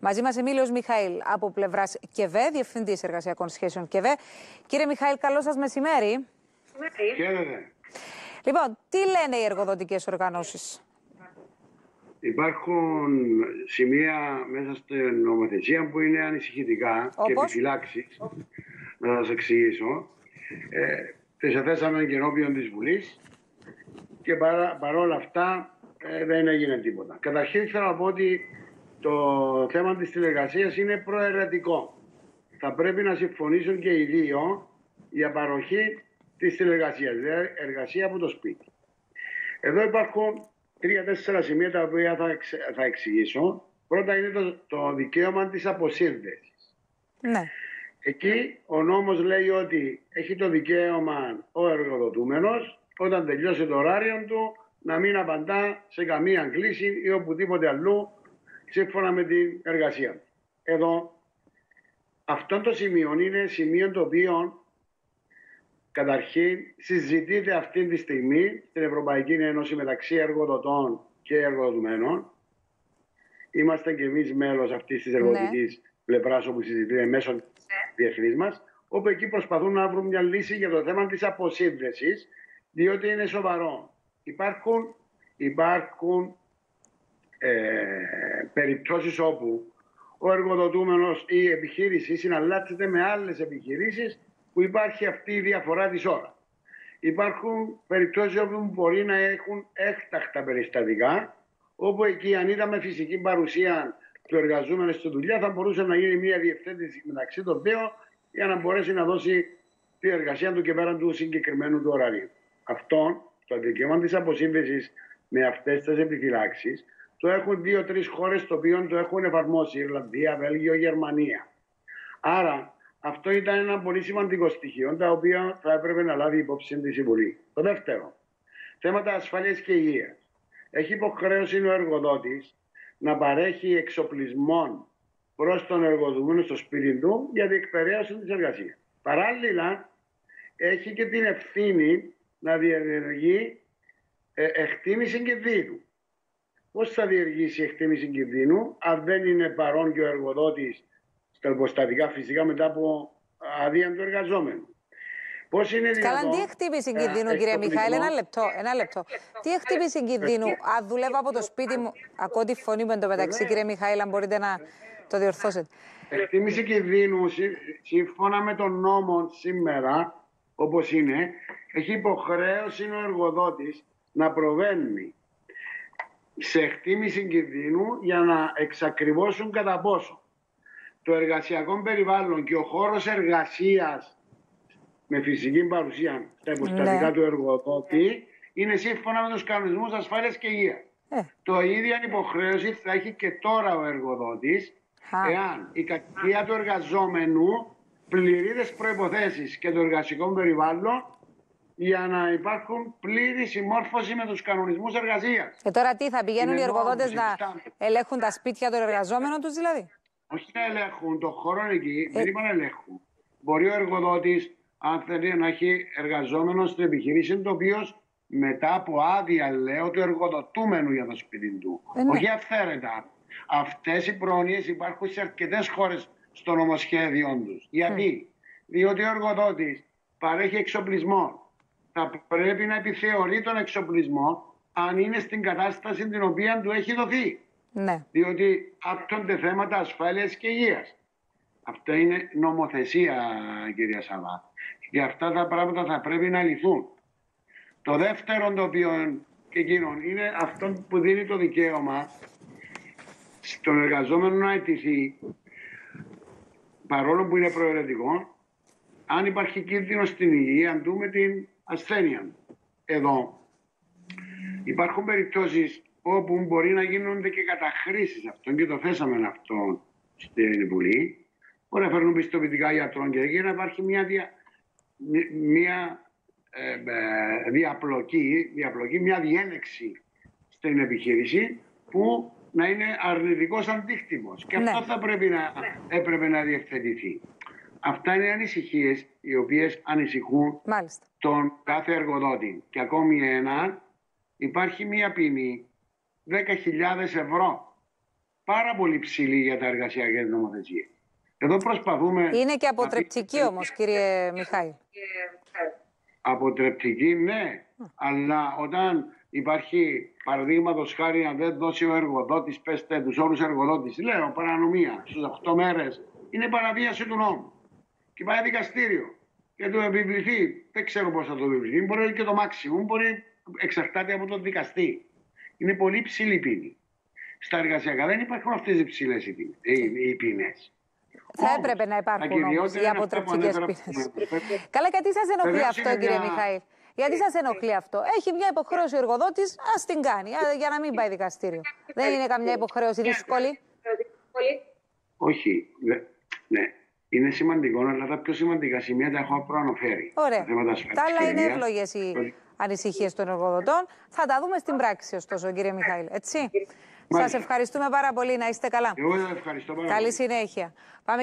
Μαζί μας Εμίλιος Μιχαήλ από πλευράς ΚΕΒΕ, Διευθυντής Εργασιακών Σχέσεων ΚΕΒΕ. Κύριε Μιχαήλ, καλό σας μεσημέρι. Χαίρετε. Λοιπόν, τι λένε οι εργοδοτικές οργανώσεις; Υπάρχουν σημεία μέσα στην νομοθεσία που είναι ανησυχητικά και Όπως; επιφυλάξεις. Να σας εξηγήσω. Ε, τις εθέσαμε και ενώπιον της Βουλής και παρά, παρόλα αυτά ε, δεν έγινε τίποτα. Καταρχήν θέλω να πω ότι το θέμα της τηλεργασίας είναι προαιρετικό. Θα πρέπει να συμφωνήσουν και οι δύο για παροχή της τηλεργασίας, δηλαδή εργασία από το σπίτι. Εδώ υπάρχουν τρία-τέσσερα σημεία τα οποία θα, εξ- θα εξηγήσω. Πρώτα είναι το, το δικαίωμα της αποσύνδεσης. Ναι. Εκεί ο νόμος λέει ότι έχει το δικαίωμα ο εργοδοτούμενος όταν τελειώσει το ωράριο του να μην απαντά σε καμία κλίση ή οπουδήποτε αλλού σύμφωνα με την εργασία του. Εδώ αυτό το σημείο είναι σημείο το οποίο καταρχήν συζητείται αυτή τη στιγμή στην Ευρωπαϊκή Ένωση μεταξύ εργοδοτών και εργοδοτουμένων. Είμαστε και εμείς μέλος αυτής της εργοδοτικής πλευράς όπου συζητείται μέσω διεθνής μας, όπου εκεί προσπαθούν να βρουν μια λύση για το θέμα της αποσύνδεσης, διότι είναι σοβαρό. Υπάρχουν, υπάρχουν ε, περιπτώσεις όπου ο εργοδοτούμενος ή η επιχείρηση συναλλάσσεται με άλλες επιχειρήσεις που υπάρχει αυτή η διαφορά της ώρας. Υπάρχουν περιπτώσεις όπου μπορεί να έχουν έκτακτα περιστατικά, όπου εκεί αν είδαμε φυσική παρουσία του εργαζόμενου στη δουλειά θα μπορούσε να γίνει μια διευθέτηση μεταξύ των δύο για να μπορέσει να δώσει τη εργασία του και πέραν του συγκεκριμένου του ωραρίου. Αυτό, το δικαίωμα της αποσύνδεσης με αυτές τις επιφυλάξεις, το έχουν δύο-τρεις χώρες το οποίο το έχουν εφαρμόσει. Ιρλανδία, Βέλγιο, Γερμανία. Άρα αυτό ήταν ένα πολύ σημαντικό στοιχείο τα οποία θα έπρεπε να λάβει υπόψη τη η Βουλή. Το δεύτερο, θέματα ασφάλειας και υγείας. Έχει υποχρέωση ο εργοδότης να παρέχει εξοπλισμών προς τον εργοδομένο στο σπίτι του για διεκπαιρέωση της εργασίας. Παράλληλα, έχει και την ευθύνη να διενεργεί ε, εκτίμηση κινδύνου. Πώς θα διεργήσει η εκτίμηση κινδύνου, αν δεν είναι παρόν και ο εργοδότης στα εργοστατικά φυσικά μετά από άδεια του εργαζόμενου. Πώς είναι δυνατόν. Καλά, τι εκτίμηση ε, κινδύνου, κύριε εξοπλισμό- Μιχαήλ, ένα λεπτό. Ένα λεπτό. Τι εκτίμηση κινδύνου, αν δουλεύω από το σπίτι μου. Ακούω τη φωνή μου εντωμεταξύ, κύριε Μιχαήλ, αν μπορείτε να το διορθώσετε. Εκτίμηση κινδύνου σύ- σύμφωνα με τον νόμο σήμερα, όπως είναι, έχει υποχρέωση ο εργοδότης να προβαίνει σε εκτίμηση κινδύνου για να εξακριβώσουν κατά πόσο το εργασιακό περιβάλλον και ο χώρος εργασίας με φυσική παρουσία στα υποστατικά Ναι. του εργοδότη είναι σύμφωνα με τους κανονισμούς ασφάλειας και υγείας. Ε, Το ίδιο υποχρέωση θα έχει και τώρα ο εργοδότης Α. εάν η κατοικία του εργαζόμενου πληρεί τις προϋποθέσεις και το εργασικό περιβάλλον για να υπάρχουν πλήρη συμμόρφωση με τους κανονισμούς εργασίας. και τώρα τι, θα πηγαίνουν Είναι οι εργοδότες νόμος, να υφιστάμενο. ελέγχουν τα σπίτια των εργαζόμενων τους, δηλαδή; Όχι να ελέγχουν το χώρο εκεί, δεν Ε. είπαν ελέγχουν. Μπορεί ο εργοδότης, αν θέλει να έχει εργαζόμενο στην επιχειρήση, το οποίος μετά από άδεια, λέω, του εργοδοτούμενου για το σπίτι του. Ε, ναι. Όχι αυθαίρετα. Αυτές οι πρόνοιες υπάρχουν σε αρκετές χώρες στο νομοσχέδιο τους. Γιατί; Διότι ο εργοδότης παρέχει εξοπλισμό. Θα πρέπει να επιθεωρεί τον εξοπλισμό αν είναι στην κατάσταση την οποία του έχει δοθεί Ναι. διότι άπτονται θέματα ασφάλειας και υγείας. Αυτά είναι νομοθεσία, κυρία Σαββά. Και αυτά τα πράγματα θα πρέπει να λυθούν. Το δεύτερο το οποίο και εκείνον είναι αυτό που δίνει το δικαίωμα στον εργαζόμενο να αιτηθεί παρόλο που είναι προαιρετικό αν υπάρχει κίνδυνο στην υγεία του με την ασθένεια. Εδώ Υπάρχουν περιπτώσεις όπου μπορεί να γίνονται και καταχρήσεις αυτών και το θέσαμε αυτό στην Βουλή. Μπορεί να φέρνουν πιστοποιητικά γιατρών και εκεί να υπάρχει μια, δια, μ- μια ε, ε, διαπλοκή, διαπλοκή, μια διένεξη στην επιχείρηση που να είναι αρνητικός αντίκτυπος. Και Ναι. αυτό θα πρέπει να, έπρεπε να διευθετηθεί. Αυτά είναι ανησυχίες οι οποίες ανησυχούν Μάλιστα. τον κάθε εργοδότη. Και ακόμη ένα, υπάρχει μία ποινή 10.000 ευρώ πάρα πολύ ψηλή για τα εργασιακά νομοθεσίας. Εδώ προσπαθούμε. Είναι και να αποτρεπτική όμως, κύριε Μιχάη. Αποτρεπτική, ναι. Αλλά όταν υπάρχει παραδείγματος χάρη να δεν δώσει ο εργοδότης, πέστε τους όρου εργοδότη, λέω παρανομία στους 8 μέρες, είναι παραβίαση του νόμου. Και πάει δικαστήριο και του επιβληθεί. Δεν ξέρω πώς θα το επιβληθεί. Μπορεί και το maximum, μπορεί εξαρτάται από τον δικαστή. Είναι πολύ ψηλή ποινή. Στα εργασιακά δεν υπάρχουν αυτές οι ψηλές οι ποινέ. Θα έπρεπε να υπάρχουν όμως οι αποτρεπτικές ποινές. Καλά, γιατί σας ενοχλεί Βεβαίως αυτό, είναι κύριε μια- Μιχαήλ; Γιατί σας ενοχλεί αυτό; Έχει μια υποχρέωση ο εργοδότης, ας την κάνει, α, για να μην πάει δικαστήριο. Δεν είναι καμιά υποχρέωση δύσκολη; Όχι. δε- ναι. Είναι σημαντικό, αλλά τα πιο σημαντικά σημεία τα έχω προαναφέρει. Ωραία. Τα θέματα ασφαλής Τα άλλα είναι υγείας. εύλογε οι ανησυχίες των εργοδοτών. Θα τα δούμε στην πράξη, ωστόσο, κύριε Μιχαήλ. Έτσι. Σας Μάλιστα. ευχαριστούμε πάρα πολύ. Να είστε καλά. Εγώ ευχαριστώ πάρα πολύ. Καλή συνέχεια. Πάμε